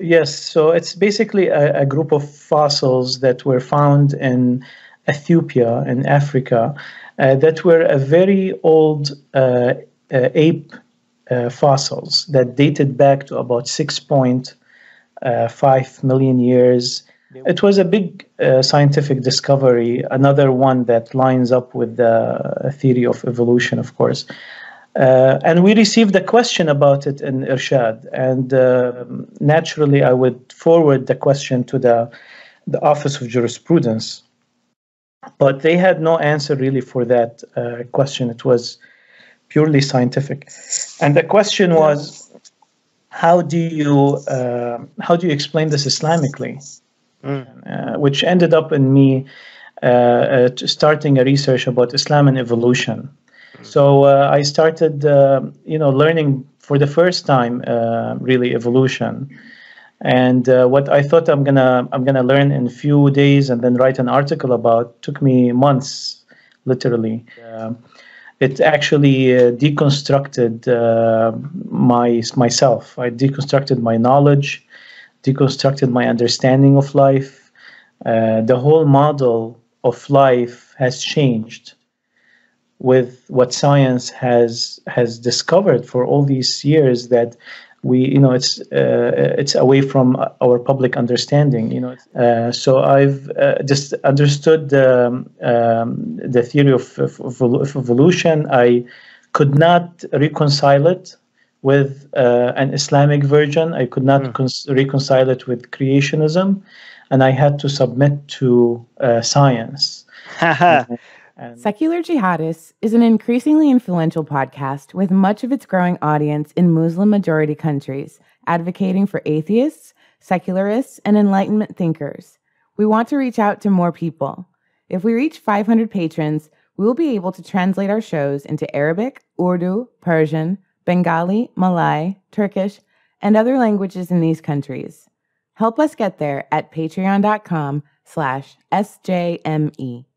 Yes, so it's basically a, a, group of fossils that were found in Ethiopia in Africa uh, that were a very old uh, uh, ape uh, fossils that dated back to about 6.5 uh, years. It was a big uh, scientific discovery, another one that lines up with the theory of evolution, of course. Uh, and we received a question about it in Irshad. And uh, naturally, I would forward the question to the, the Office of Jurisprudence. But they had no answer really for that uh, question. It was purely scientific. And the question was how do you, uh, how do you explain this Islamically? Mm. which ended up in me uh, starting a research about Islam and evolution. So uh, I started, uh, you know, learning for the first time, uh, really evolution. And uh, what I thought I'm gonna I'm gonna learn in a few days and then write an article about took me months, literally. Uh, it actually uh, deconstructed my myself. I deconstructed my knowledge, deconstructed my understanding of life. the whole model of life has changed with what science has has discovered for all these years that we you know it's uh, it's away from our public understanding you know. Uh, so i've uh, just understood um, um, the theory of, of, of, evolution. I could not reconcile it with uh, an islamic version. I could not mm. reconcile it with creationism. And i had to submit to uh, science And Secular Jihadists is an increasingly influential podcast with much of its growing audience in Muslim majority countries, advocating for atheists, secularists, and Enlightenment thinkers. We want to reach out to more people. If we reach 500 patrons, we will be able to translate our shows into Arabic, Urdu, Persian, Bengali, Malay, Turkish, and other languages in these countries. Help us get there at patreon.com slash SJME.